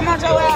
Come on, Joel.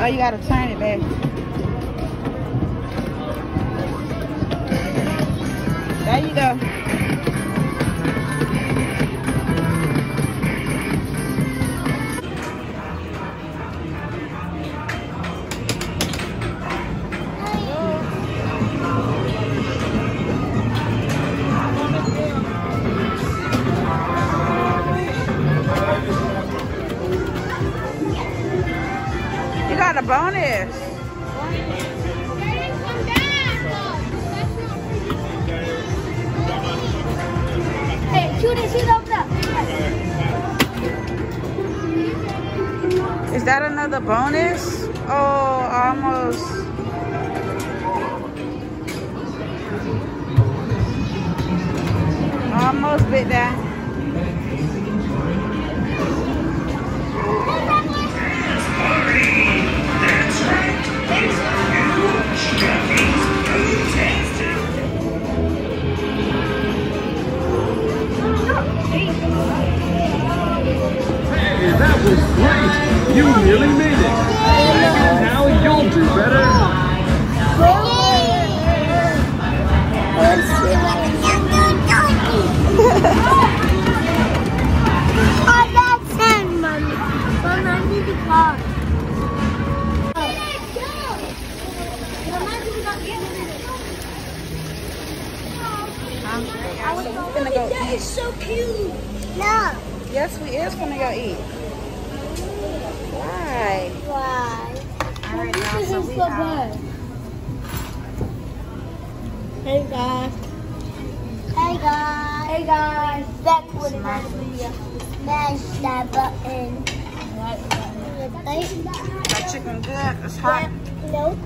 Oh, you gotta turn it back. There you go. Another bonus? Oh, almost. Almost bit that. Oh, that's him, Mommy. Mom, I need the car. Huh? Finna go eat. so cute. No. Yes, we is finna go eat. Why? Why? All right, y'all. So we. Hey guys. Hey guys. Hey guys. Back with another video. Smash that button. That chicken good. It's hot. No.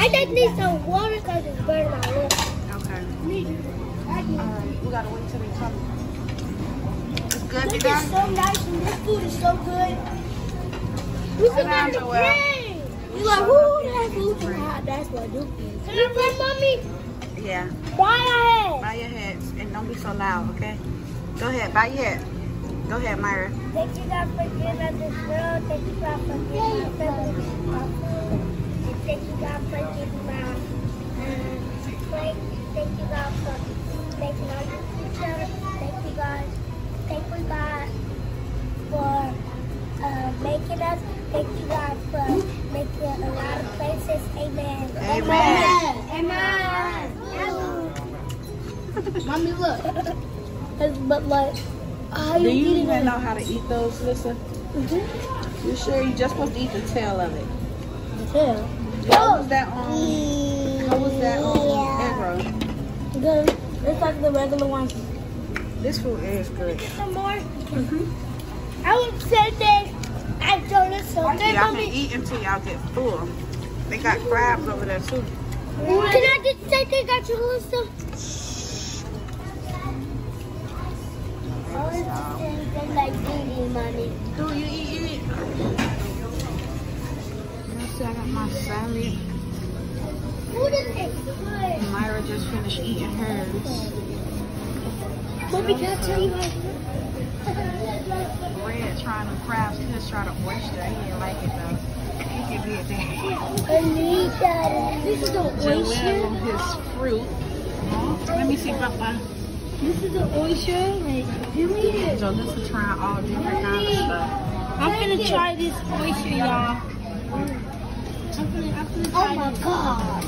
I just need some water because it's burning my lip. Okay. All right. We gotta wait till they come. It's good. You This is so nice and this food is so good. We Hi, forgot to Joelle. pray. We like, who that food too hot? That's what I do. Can I pray, mommy? Yeah. Bow your head. Bow your heads and don't be so loud, okay? Go ahead. Bow your head. Go ahead, Myra. Thank you God for giving us this world. Thank you God for giving us our. And thank you God for giving my uh. Thank you God for making our future. Thank you God. Thank you God for uh, making us. Thank you God Mommy, look. But like, how Do you even it? know how to eat those, Lisa? Mhm. You sure you just supposed to eat the tail of it? Yeah. How was that on? How was that on egg roll? Good. It's like the regular ones. This food is good. Some more. Mhm. I would say that I don't us something. Y'all can eat until y'all get full. They got crabs over there too. Can I just say they got your little stuff? They like eating money. Do you eat, you eat? Let's see, I got my salad. It? Myra just finished eating hers. Mommy, can I tell you my Red trying to crabs. Tried an oyster. He didn't like it though. He can get that. I need that. This is the oyster. his fruit. Let me see, Papa. This is the oyster. Like, it. So this is trying all different kinds of stuff. I'm gonna try this oyster, y'all. Oh my god.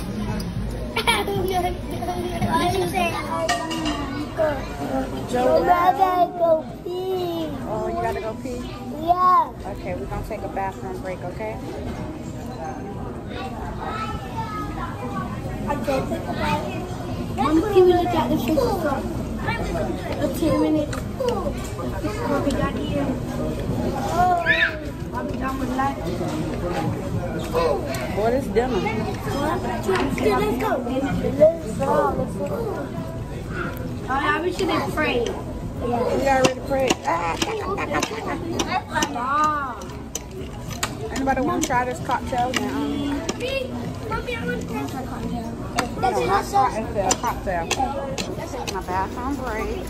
Oh, Joel. I gotta go pee. Oh, you gotta go pee? Yeah. Okay, we're gonna take a bathroom break, okay? I can't think about it. Mommy, can we look at the A 10 minutes. What we got here? Are we done with lunch? What is dinner? Let's go. Let's go. we should be praying. Yeah. We already prayed. Ah, Anybody want to try this cocktail now? Mommy, I to cocktail. That's No, it. not cocktail, cocktail. That's it. My bathroom break.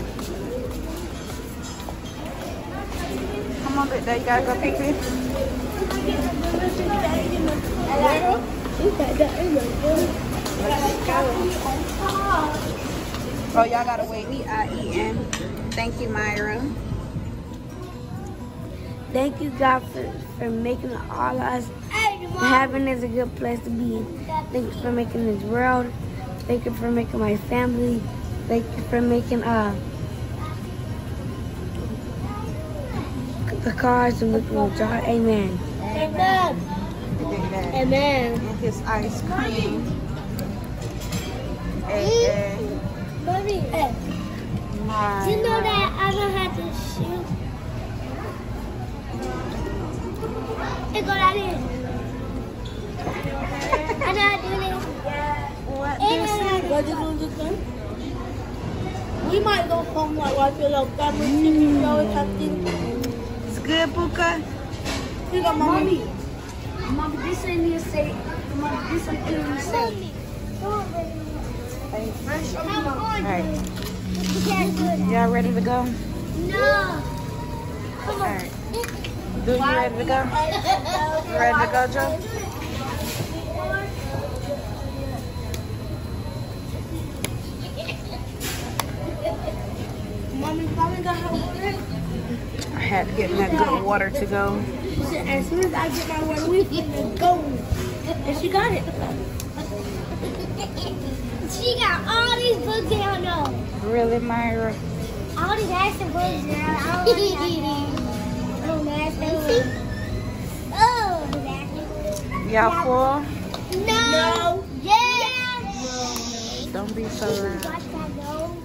Come on, bit there. You gotta go pee pee. Oh, y'all gotta wait. We are eating. Thank you, Myra. Thank you, God, for, for making all of us. Heaven is a good place to be. Thank you for making this world. Thank you for making my family. Thank you for making uh the cars and making the jar. Amen. Amen. Big Dad. Amen. And his ice cream. Hey, hey. Mommy, hey, do you know that I don't have to shoot? I do. What you? We might go home like watch a little family TV show or something. It's good. You got mommy. Mom, this ain't your say. Mom, this ain't your on. Alright. You can't do it. Y'all ready to go? No. Come on. Alright. Do you ready to go? You ready to go, Joe? Mommy, mommy got her. I had to get in that good water to go. Said, as soon as I get my water, we finna go. And she got it. She got all these books her nose. Really, Myra? All these nasty books in Oh, y'all full? No. Yes. Don't be so loud. Watch that go.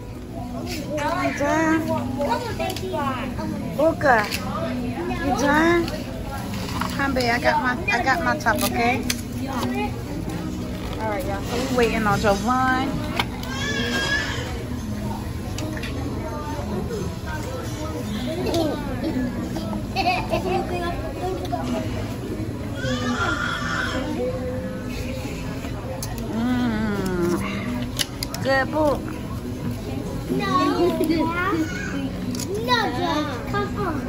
You done? Come on, baby. Buka, you done? Come, babe. I got my I got my top, okay? All right, y'all. So we waiting on Jovan. Good book. No. No, John. Come on.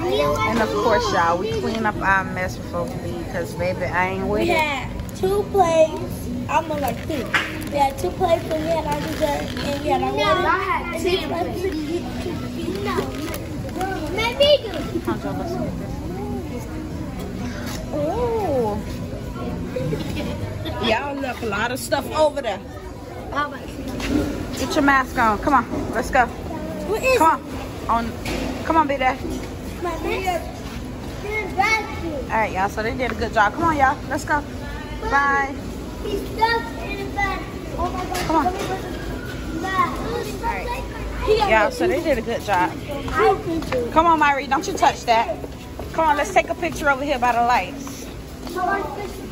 And of course, y'all, we clean up our mess before we leave, cause baby, I ain't with We it. had two plates. I'm on like two. We had two plates and we had our dessert and we had our No, water. I had And ten each plate- No. Maybe do. Come on, Joe, let's get this. Ooh. Y'all left a lot of stuff over there. Get your mask on. Come on, let's go. What is Come on. On. Come on, be there. my next? Here's rescue. All right, y'all. So they did a good job. Come on, y'all. Let's go. Bye. He's stuck in the back. Oh my god. Come on. Back. Yeah, so they did a good job. Come on, Myrie. Don't you touch that. Come on, let's take a picture over here by the lights. I want to